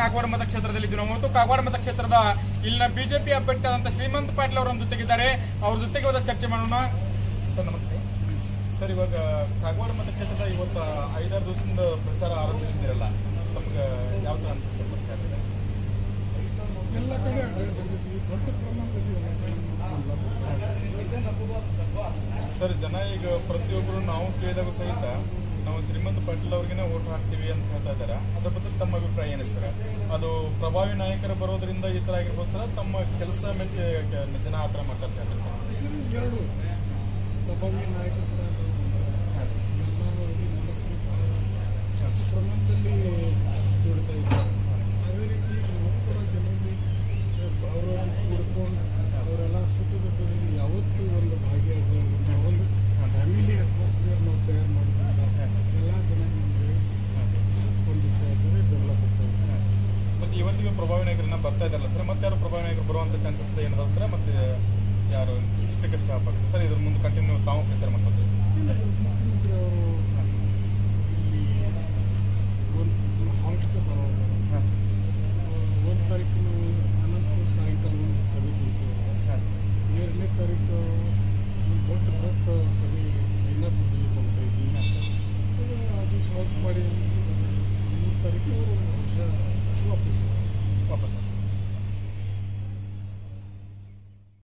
ಕಾಗವಾಡ ಮತಕ್ಷೇತ್ರದಲ್ಲಿ ಇದ್ದು ನಾವು ಮತ್ತು ಕಾಗವಾಡ ಮತಕ್ಷೇತ್ರದ ಇಲ್ಲಿನ ಬಿಜೆಪಿ ಅಭ್ಯರ್ಥಿ ಆದಂತ ಶ್ರೀಮಂತ್ ಪಾಟೀಲ್ ಅವರ ಜೊತೆಗಿದ್ದಾರೆ. ಅವ್ರ ಜೊತೆಗೆ ಇವತ್ತು ಚರ್ಚೆ ಮಾಡೋಣ. ಸರ್ ನಮಸ್ತೆ. ಸರ್ ಇವಾಗ ಕಾಗವಾಡ ಮತಕ್ಷೇತ್ರದ ಇವತ್ತು ಐದಾರು ದಿವಸದಿಂದ ಪ್ರಚಾರ ಆರಂಭಿಸಿದಿರಲ್ಲ ನಮ್ಗೆ ಯಾವ ತರ ಅನ್ಸುತ್ತೆ ಸರ್ ಪ್ರಚಾರ ಎಲ್ಲ ಕಡೆ ದೊಡ್ಡ ಪ್ರಮಾಣದಲ್ಲಿ ಸರ್ ಜನ ಈಗ ಪ್ರತಿಯೊಬ್ಬರು ನಾವು ಕೇಳಿದಾಗ ಸಹಿತ ನಾವು ಶ್ರೀಮಂತ ಪಾಟೀಲ್ ಅವ್ರಿಗೆ ಓಟ್ ಹಾಕ್ತೀವಿ ಅಂತ ಹೇಳ್ತಾ ಇದ್ದಾರೆ. ಅದ್ರ ಬಗ್ಗೆ ತಮ್ಮ ಅಭಿಪ್ರಾಯ ಏನಿದೆ ಸರ್? ಅದು ಪ್ರಭಾವಿ ನಾಯಕರು ಬರೋದ್ರಿಂದ ಈ ತರ ಆಗಿರ್ಬೋದು ಸರ್ ತಮ್ಮ ಕೆಲಸ ಮೆಚ್ಚ ಜನ ಆ ಥರ ಮಾತಾಡ್ತಾರೆ ಸರ್? ಇದು ಎರಡು ಪ್ರಭಾವಿ ನಾಯಕರು ಪ್ರಭಾವಿ ನಾಯಕರನ್ನ ಬರ್ತಾ ಇದಾರಲ್ಲ ಸರ್ ಮತ್ತೆ ಯಾರು ಪ್ರಭಾವಿ ನಾಯಕರು ಬರುವಂತ ಚಾನ್ಸಸ್ ಏನಾದ್ರು ಸರ್? ಮತ್ತೆ ಯಾರು ಇಷ್ಟಕ್ಕೆ ಸ್ಟಾಪ್ ಆಗುತ್ತೆ ಸರ್ ಇದ್ರ ಮುಂದೆ ಕಂಟಿನ್ಯೂ ತಾವು ಪ್ರಚಾರ ಇಲ್ಲಿ ಒಂದು ತಾರೀಕು ಅನಂತಪುರ ಸಭೆ ಎರಡನೇ ತಾರೀಕು ಒಂದು ದೊಡ್ಡ ಬೃಹತ್ ಸಭೆ ತಗೊಳ್ತಾ ಅದು ಮಾಡಿ ಮೂರು ತಾರೀಕು focus on.